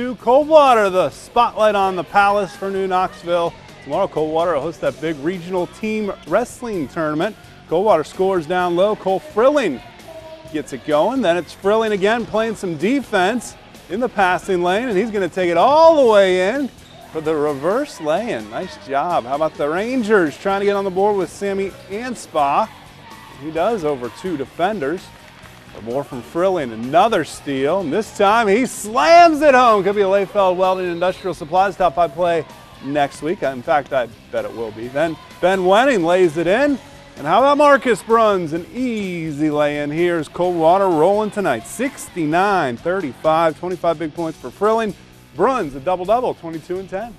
New Coldwater, the spotlight on the Palace for New Knoxville. Tomorrow, Coldwater will host that big regional team wrestling tournament. Coldwater scores down low. Cole Frilling gets it going. Then it's Frilling again playing some defense in the passing lane, and he's going to take it all the way in for the reverse lay-in. Nice job. How about the Rangers trying to get on the board with Sammy Anspa? He does over two defenders. More from Frilling, another steal. And this time he slams it home. Could be a Lefeld Welding Industrial Supplies top five play next week. In fact, I bet it will be. Then Ben Wenning lays it in. And how about Marcus Bruns? An easy lay-in here as Coldwater rolling tonight. 69-35, 25 big points for Frilling. Bruns, a double-double, 22 and 10.